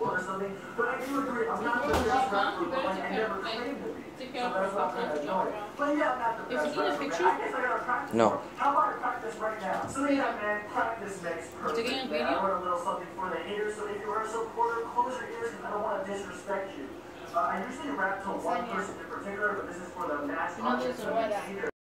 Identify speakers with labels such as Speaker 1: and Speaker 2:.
Speaker 1: or something. But I do agree, I'm not the best rapper, but like, I never claimed to be. So that's not kind of annoying. But yeah, I'm not the best rapper, man. I guess I gotta practice.
Speaker 2: No.
Speaker 1: How about I practice right now? So yeah, man, practice makes perfect. Man. I
Speaker 3: video?
Speaker 1: wrote a little something for the haters, so if you are a supporter, close your ears because I don't want to disrespect you. Uh, I usually rap to one person in particular, but this is for the mass audience of the
Speaker 3: eye.